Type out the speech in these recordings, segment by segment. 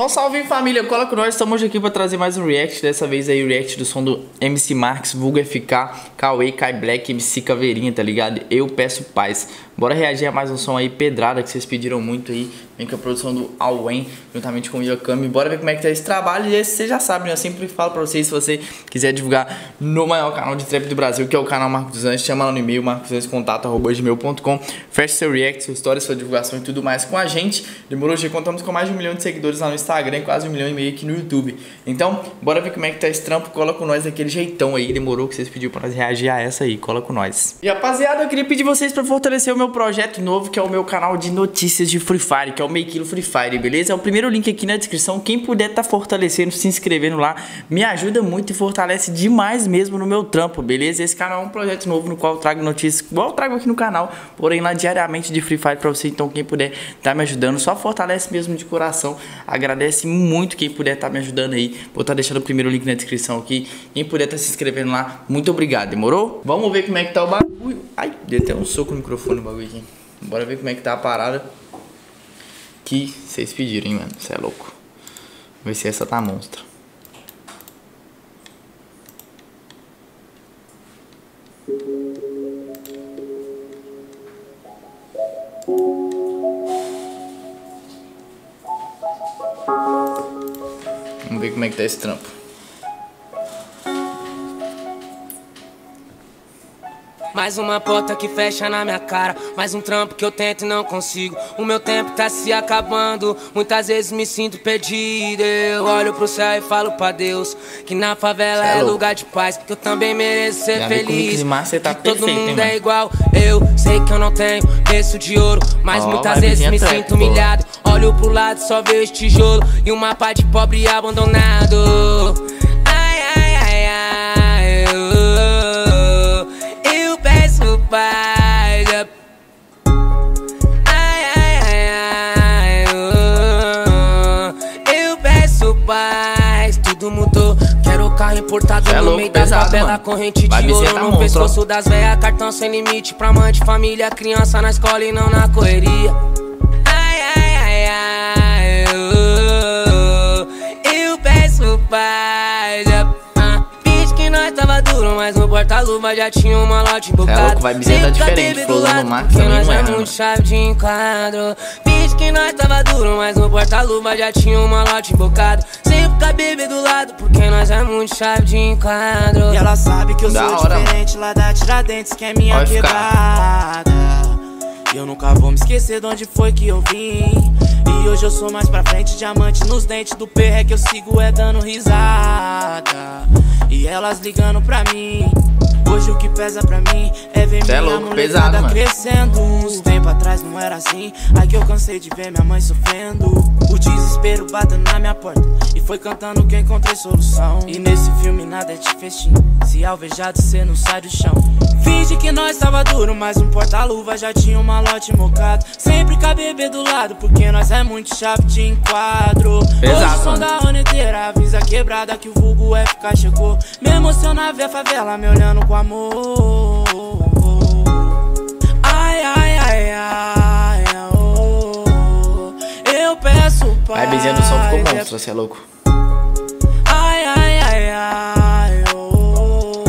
Só salve família, cola com nós, estamos aqui para trazer mais um react, dessa vez aí o react do som do MC Marx, Vulga FK, Cauê, Kai Black, MC Caveirinha, tá ligado? Eu peço paz. Bora reagir a mais um som aí, pedrada, que vocês pediram muito aí, vem com a produção do Alwen, juntamente com o Yokami. Bora ver como é que tá esse trabalho e esse vocês já sabem, né? Eu sempre falo pra vocês, se você quiser divulgar no maior canal de trap do Brasil, que é o canal Marcos dos Anjos, chama lá no e-mail, marcosanjoscontato.gmail.com, feche seu react, sua história, sua divulgação e tudo mais com a gente. Demorou, já contamos com mais de um milhão de seguidores lá no Instagram Instagram, quase um milhão e meio aqui no YouTube. Então, bora ver como é que tá esse trampo. Cola com nós daquele jeitão aí. Demorou que vocês pediram pra nós reagir a essa aí. Cola com nós. E rapaziada, eu queria pedir vocês pra fortalecer o meu projeto novo, que é o meu canal de notícias de Free Fire, que é o Make Free Fire, beleza? É o primeiro link aqui na descrição. Quem puder tá fortalecendo, se inscrevendo lá, me ajuda muito e fortalece demais mesmo no meu trampo, beleza? Esse canal é um projeto novo no qual eu trago notícias, igual eu trago aqui no canal, porém lá diariamente de Free Fire pra você. Então, quem puder tá me ajudando, só fortalece mesmo de coração. Agradece muito quem puder tá me ajudando aí. Vou estar tá deixando o primeiro link na descrição aqui. Quem puder tá se inscrevendo lá, muito obrigado, demorou? Vamos ver como é que tá o bagulho. Ai, deu até um soco no microfone bagulho aqui. Bora ver como é que tá a parada. Que vocês pediram, hein, mano. Você é louco. Vamos ver se essa tá monstra. Vamos ver como é que tá esse trampo. Mais uma porta que fecha na minha cara. Mais um trampo que eu tento e não consigo. O meu tempo tá se acabando. Muitas vezes me sinto perdido. Eu olho pro céu e falo pra Deus que na favela é, é lugar de paz. Que eu também mereço ser Já feliz. Tá que todo mundo hein, é igual. Eu sei que eu não tenho preço de ouro. Mas oh, muitas vezes me trap, sinto humilhado. Olho pro lado, só vejo tijolo. E um mapa de pobre abandonado. Quero o carro importado é no meio da tabela, corrente de ouro no pescoço das velhas, cartão sem limite pra mãe de família, criança na escola e não na correria. Ai, ai, ai, ai, eu, eu peço paz. Nós tava duro, mas no porta-luva já tinha uma lote bocada. É louco, vai dizer tá diferente, falou no também não é, muito chave de enquadro. Fiz que nós tava duro, mas no porta-luva já tinha uma lote bocada com a bebê do lado, porque nós é muito chave de enquadro. E ela sabe que eu da sou hora, diferente mano. lá da Tiradentes, que é minha quebrada. E eu nunca vou me esquecer de onde foi que eu vim. E hoje eu sou mais pra frente, diamante nos dentes do perre que eu sigo é dando risada. E elas ligando pra mim. Hoje o que pesa pra mim é ver Cê é minha é louco, pesado, crescendo. Uns tempo atrás não era assim. Aqui eu cansei de ver minha mãe sofrendo. O desespero batendo na minha porta. E foi cantando que encontrei solução. E nesse filme nada é de festim. Se alvejado, cê não sai do chão. Finge que nós tava duro, mas um porta-luva já tinha um malote mocado. Sempre com a bebê do lado, porque nós é muito chave de enquadro. Pesado, Hoje som da onda inteira, avisa quebrada que o vulgo FK chegou. Me emociona ver a favela me olhando com a amor. Ai, ai, ai, ai, oh. Eu peço paz. A bezinha do som ficou monstro, você é louco. Ai, ai, ai, ai, oh.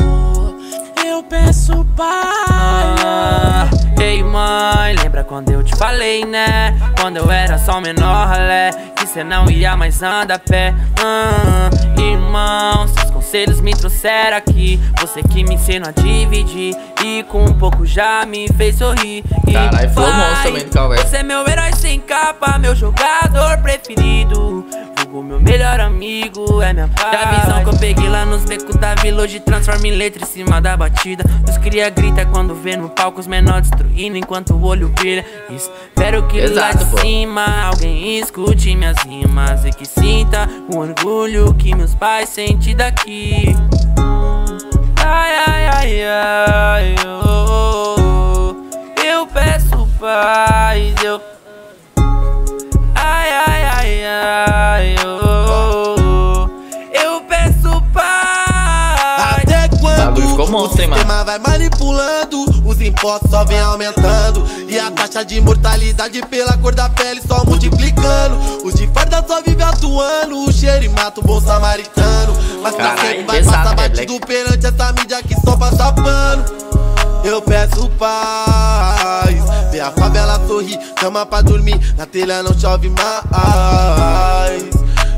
Eu peço paz. Ah, ei, mãe, lembra quando eu te falei, né? Quando eu era só menor, ralé, que cê não ia mais andar a pé. Ah, irmão, conselhos me trouxeram aqui. Você que me ensinou a dividir E com um pouco já me fez sorrir. Também do Cauê. Você é meu herói sem capa, meu jogador preferido. Vulgo meu melhor amigo, é minha paz. Da visão que eu peguei lá nos becos da vila Hoje transforma em letra em cima da batida. Os cria grita quando vê no palco os menores destruindo Enquanto o olho brilha Espero que Exato, lá de cima alguém escute minhas rimas E que sinta o orgulho que meus pais sentem daqui. Ai, ai, ai, ai, oh, oh, Eu peço paz, eu. Ai, ai, ai, ai, oh, oh, Eu peço paz. Até quando o sistema vai manipulando impostos só vem aumentando. E a taxa de mortalidade pela cor da pele só multiplicando. Os de farda só vive atuando. O cheiro e mata o bom samaritano. Mas pra sempre vai passar batido perante essa mídia que só passa pano. Eu peço paz. Vê a favela sorrir, cama pra dormir. Na telha não chove mais.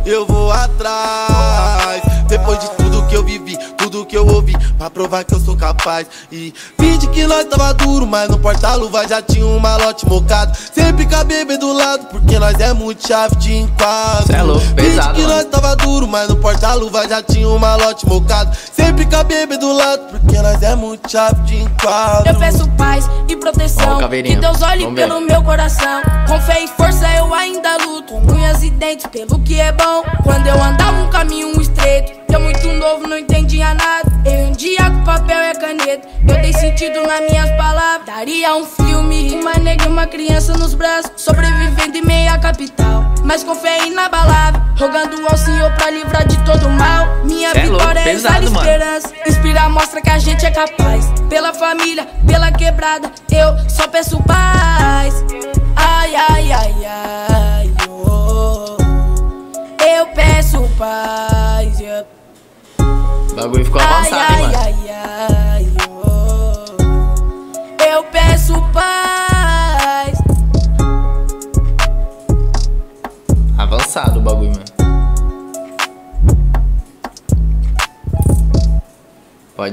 Eu vou atrás. Depois de tudo que eu vivi, tudo que eu ouvi, pra provar que eu sou capaz. E finge que nós tava duro, mas no porta-luva já tinha um malote mocado. Sempre com a bebê do lado, porque nós é muito chave de enquadro. Cê é louco, pesado, Finge que nós tava duro, mas no porta-luva já tinha um malote mocado. Sempre com a bebê do lado, porque nós é muito chave de enquadro. Eu peço paz e proteção, que Deus olhe pelo meu coração. Com fé e força eu ainda luto, unhas e dentes pelo que é bom. Quando eu andava um caminho estreito, eu muito novo, não entendia nada. Eu um dia com papel e caneta. Eu dei sentido nas minhas palavras. Daria um filme, uma negra e uma criança nos braços. Sobrevivendo em meia capital. Mas com fé inabalável. Rogando ao Senhor pra livrar de todo mal. Minha é vitória é essa esperança. Inspirar mostra que a gente é capaz. Pela família, pela quebrada. Eu só peço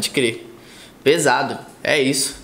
Pode crer. Pesado. É isso.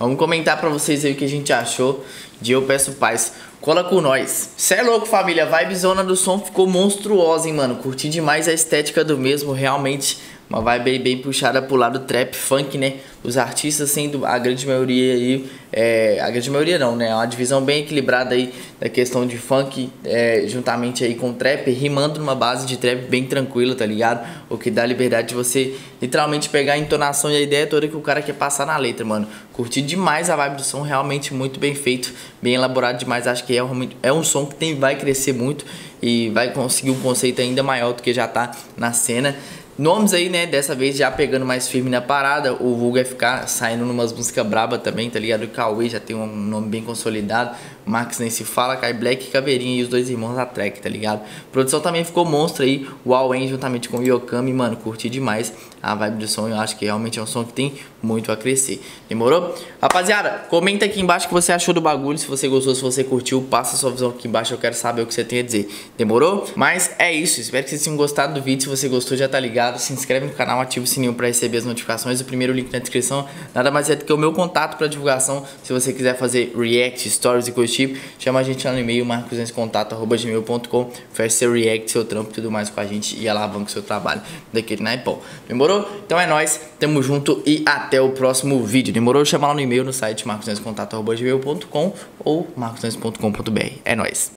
Vamos comentar pra vocês aí o que a gente achou de Eu Peço Paz. Cola com nós. Cê é louco, família. A vibezona do som ficou monstruosa, hein, mano. Curti demais a estética do mesmo. Realmente uma vibe bem, bem puxada pro lado trap, funk, né? Os artistas sendo a grande maioria aí, é, a grande maioria não, né? Uma divisão bem equilibrada aí da questão de funk, é, juntamente aí com trap, rimando numa base de trap bem tranquila, tá ligado? O que dá liberdade de você literalmente pegar a entonação e a ideia toda que o cara quer passar na letra, mano. Curti demais a vibe do som, realmente muito bem feito, bem elaborado demais. Acho que é, é um som que tem, vai crescer muito e vai conseguir um conceito ainda maior do que já tá na cena. Nomes aí, né? Dessa vez já pegando mais firme na parada. O Vulga FK saindo numas músicas braba também, tá ligado? O Cauê já tem um nome bem consolidado. Max nem se fala, Kai Black Caveirinha e os dois irmãos da track, tá ligado? A produção também ficou monstro aí. O Awen juntamente com o Yokami, mano, curti demais a vibe do som. Eu acho que realmente é um som que tem muito a crescer. Demorou? Rapaziada, comenta aqui embaixo o que você achou do bagulho. Se você gostou, se você curtiu, passa sua visão aqui embaixo. Eu quero saber o que você tem a dizer. Demorou? Mas é isso. Espero que vocês tenham gostado do vídeo. Se você gostou, já tá ligado. Se inscreve no canal, ativa o sininho para receber as notificações. O primeiro link na descrição nada mais é do que o meu contato para divulgação. Se você quiser fazer react, stories e coisas tipo, chama a gente lá no e-mail, marcosenscontato.gmail.com, faz seu react, seu trampo tudo mais com a gente e alavanca o seu trabalho daquele naipão. Demorou? Então é nóis, tamo junto e até o próximo vídeo. Demorou? Chama lá no e-mail no site marcosenscontato.gmail.com ou marcosens.com.br. É nóis.